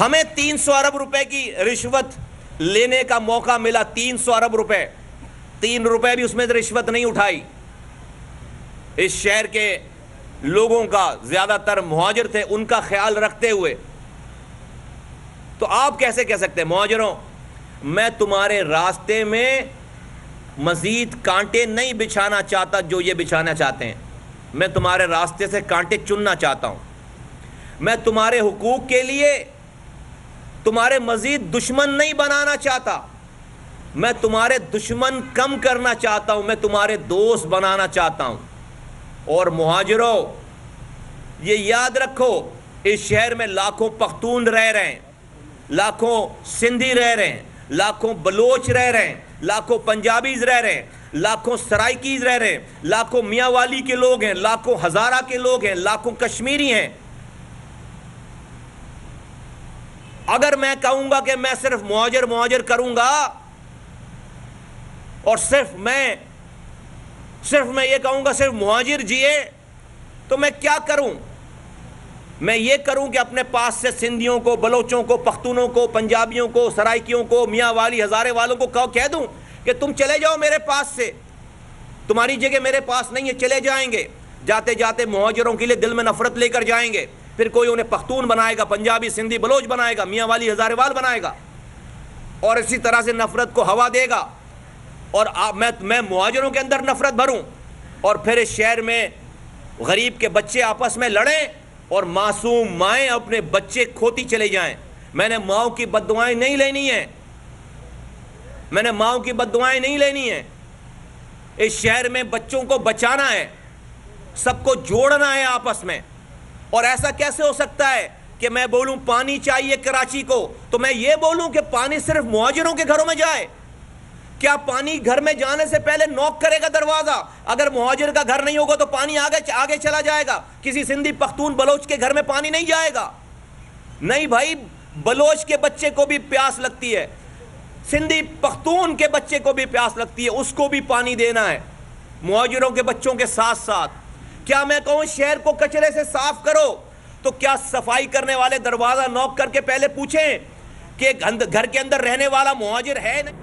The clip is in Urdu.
ہمیں تین سو ارب روپے کی رشوت لینے کا موقع ملا تین سو ارب روپے۔ تین روپے بھی اس میں رشوت نہیں اٹھائی۔ اس شہر کے لوگوں کا زیادہ تر مہاجر تھے، ان کا خیال رکھتے ہوئے۔ تو آپ کیسے کہہ سکتے ہیں، مہاجروں، میں تمہارے راستے میں مزید کانٹے نہیں بچھانا چاہتا جو یہ بچھانا چاہتے ہیں۔ میں تمہارے راستے سے کانٹے چننا چاہتا ہوں۔ میں تمہارے حقوق کے لیے تمہارے مزید دشمن نہیں بنانا چاہتا۔ میں تمہارے دشمن کم کرنا چاہتا ہوں، میں تمہارے دوست بنانا چاہتا ہوں۔ اور مہاجروں یہ یاد رکھو، اس شہر میں لاکھوں پختون رہ رہے ہیں، لاکھوں سندھی رہ رہے ہیں، لاکھوں بلوچ رہ رہے ہیں، لاکھوں پنجابیز رہ رہے ہیں، لاکھوں سرائکیز رہ رہے ہیں، لاکھوں میاں والی کے لوگ ہیں، لاکھوں ہزارہ کے لوگ ہیں، لاکھوں کشمیری ہیں۔ اگر میں کہوں گا کہ میں صرف مہاجر مہاجر کروں گا اور صرف میں صرف میں یہ کہوں گا صرف مہاجر جیے، تو میں کیا کروں؟ میں یہ کروں کہ اپنے پاس سے سندھیوں کو، بلوچوں کو، پختونوں کو، پنجابیوں کو، سرائکیوں کو، میاں والی، ہزارے والوں کو کہہ دوں کہ تم چلے جاؤ میرے پاس سے۔ تمہاری جگہ میرے پاس نہیں ہے، چلے جائیں گے۔ جاتے جاتے مہاجروں کے لیے دل میں نفرت لے کر جائیں گے۔ پھر کوئی انہیں پختون بنائے گا، پنجابی سندھی بلوچ بنائے گا، میاں والی ہزارے وال بنائے گا، اور اسی طرح سے نفرت کو ہوا دے گا، اور میں مہاجروں کے اندر نفرت بھروں، اور پھر اس شہر میں غریب کے بچے آپس میں لڑیں، اور معصوم مائیں اپنے بچے کھوتی چلے جائیں۔ میں نے ماؤں کی بددعائیں نہیں لینی ہیں۔ میں نے ماؤں کی بددعائیں نہیں لینی ہیں۔ اس شہر میں بچوں کو بچانا ہے، سب کو جوڑنا ہے آپس میں۔ اور ایسا کیسے ہو سکتا ہے کہ میں بولوں پانی چاہیے کراچی کو؟ تو میں یہ بولوں کہ پانی صرف مہاجروں کے گھروں میں جائے۔ کیا پانی گھر میں جانے سے پہلے نوک کرے گا دروازہ؟ اگر مہاجر کا گھر نہیں ہوگا تو پانی آگے آگے چلا جائے گا۔ کسی سندھی پختون بلوچ کے گھر میں پانی نہیں جائے گا۔ نہیں بھائی، بلوچ کے بچے کو بھی پیاس لگتی ہے۔ سندھی پختون کے بچے کو بھی پیاس لگتی ہے۔ اس کو بھی پانی دینا ہے۔ مہاجروں کے بچوں کے ساتھ ساتھ۔ کیا میں کہوں شہر کو کچرے سے صاف کرو؟ تو کیا صفائی کرنے والے دروازہ نوک کر کے پہلے پوچھیں کہ گھر کے اندر رہنے والا مہاجر ہے نہیں؟